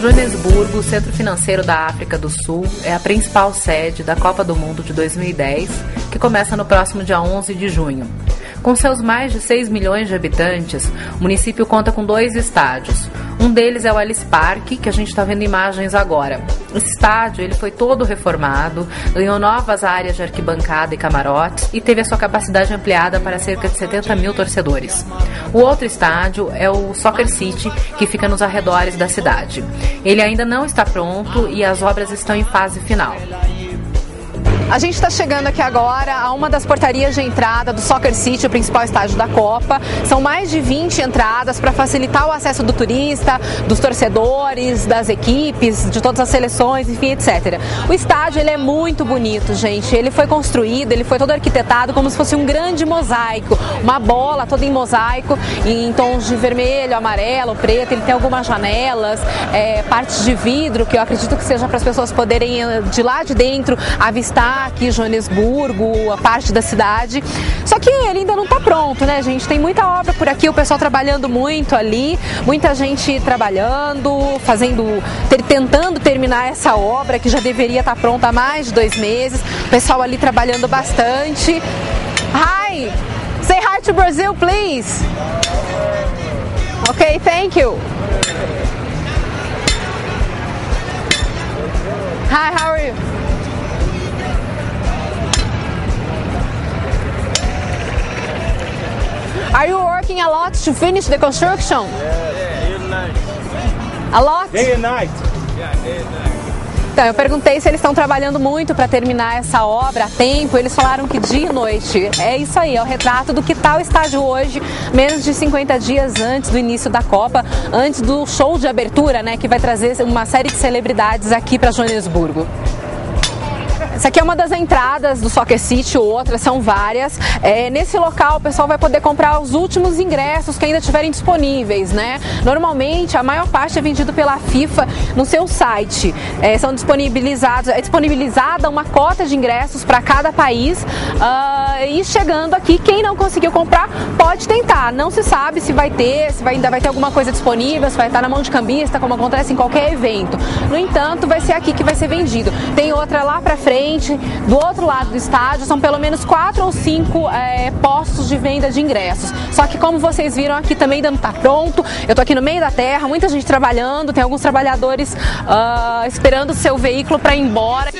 Joanesburgo, centro financeiro da África do Sul, é a principal sede da Copa do Mundo de 2010, que começa no próximo dia 11 de junho. Com seus mais de 6 milhões de habitantes, o município conta com dois estádios. Um deles é o Alice Park, que a gente está vendo imagens agora. Esse estádio ele foi todo reformado, ganhou novas áreas de arquibancada e camarotes e teve a sua capacidade ampliada para cerca de 70 mil torcedores. O outro estádio é o Soccer City, que fica nos arredores da cidade. Ele ainda não está pronto e as obras estão em fase final. A gente está chegando aqui agora a uma das portarias de entrada do Soccer City, o principal estádio da Copa. São mais de 20 entradas para facilitar o acesso do turista, dos torcedores, das equipes, de todas as seleções, enfim, etc. O estádio ele é muito bonito, gente. Ele foi construído, ele foi todo arquitetado como se fosse um grande mosaico, uma bola toda em mosaico, em tons de vermelho, amarelo, preto. Ele tem algumas janelas, é, partes de vidro que eu acredito que seja para as pessoas poderem de lá de dentro avistar aqui Joanesburgo, a parte da cidade. Só que ele ainda não está pronto, né, gente? Tem muita obra por aqui, o pessoal trabalhando muito ali, muita gente trabalhando, fazendo, ter, tentando terminar essa obra que já deveria estar tá pronta há mais de dois meses. O pessoal ali trabalhando bastante. Hi! Say hi to Brazil, please. Okay, thank you. Hi, how are you? Are you working a lot to finish the construction? Yeah, day and night. A lot? Day and night. Yeah, day and night. Então, eu perguntei se eles estão trabalhando muito para terminar essa obra a tempo. Eles falaram que dia e noite. É isso aí, é o retrato do que está o estádio hoje, menos de 50 dias antes do início da Copa, antes do show de abertura, né, que vai trazer uma série de celebridades aqui para Joanesburgo. Essa aqui é uma das entradas do Soccer City, outras são várias. É, nesse local o pessoal vai poder comprar os últimos ingressos que ainda estiverem disponíveis, né? Normalmente a maior parte é vendido pela FIFA no seu site. É, são disponibilizados, é disponibilizada uma cota de ingressos para cada país. Uh, e chegando aqui, quem não conseguiu comprar pode tentar. Não se sabe se vai ter, se vai, ainda vai ter alguma coisa disponível, se vai estar na mão de cambista, como acontece em qualquer evento. No entanto, vai ser aqui que vai ser vendido. Tem outra lá para frente frente, do outro lado do estádio, são pelo menos quatro ou cinco é, postos de venda de ingressos. Só que como vocês viram aqui também ainda não está pronto, eu estou aqui no meio da terra, muita gente trabalhando, tem alguns trabalhadores uh, esperando o seu veículo para ir embora.